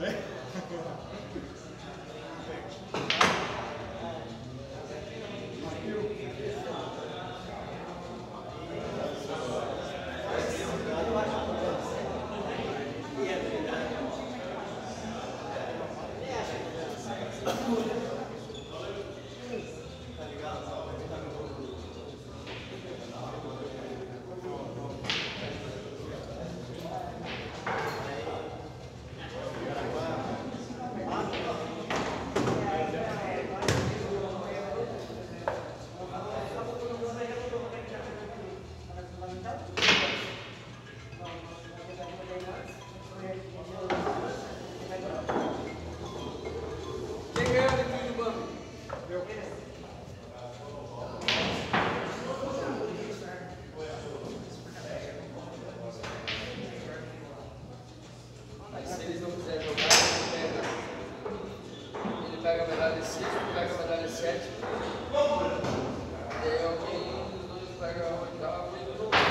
Right? pega a medalha sexta, pega a medalha sétima. E aí alguém dos dois pega a oitava e não.